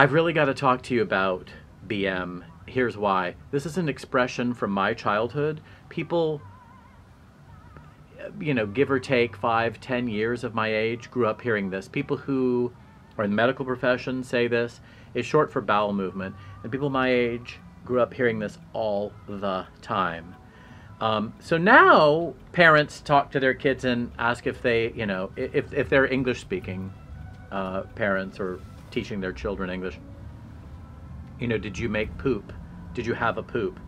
I've really got to talk to you about BM. Here's why. This is an expression from my childhood. People, you know, give or take five, ten years of my age, grew up hearing this. People who are in the medical profession say this. is short for bowel movement. And people my age grew up hearing this all the time. Um, so now parents talk to their kids and ask if they, you know, if, if they're English speaking uh, parents or teaching their children English. You know, did you make poop? Did you have a poop?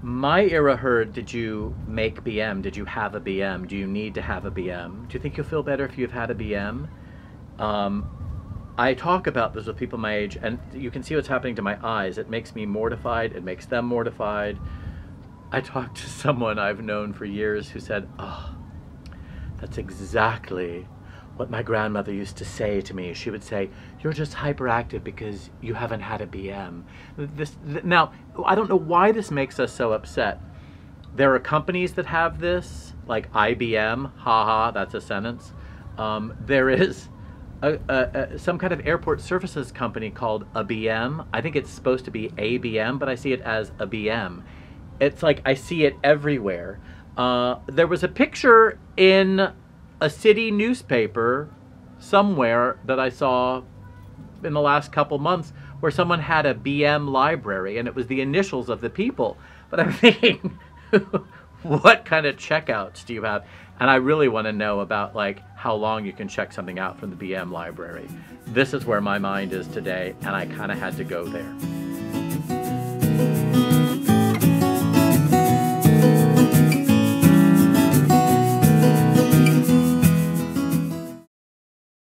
My era heard, did you make BM? Did you have a BM? Do you need to have a BM? Do you think you'll feel better if you've had a BM? Um, I talk about this with people my age, and you can see what's happening to my eyes. It makes me mortified. It makes them mortified. I talked to someone I've known for years who said, Oh, that's exactly what my grandmother used to say to me. She would say, "You're just hyperactive because you haven't had a BM." This th- now, I don't know why this makes us so upset. There are companies that have this, like IBM. Haha, that's a sentence. Um, there is a, a, some kind of airport services company called a BM. I think it's supposed to be ABM, but I see it as a BM. It's like I see it everywhere. Uh, there was a picture in a city newspaper somewhere that I saw in the last couple months where someone had a BM library and it was the initials of the people. But I'm thinking, what kind of checkouts do you have? And I really want to know about like how long you can check something out from the BM library. This is where my mind is today, and I kind of had to go there.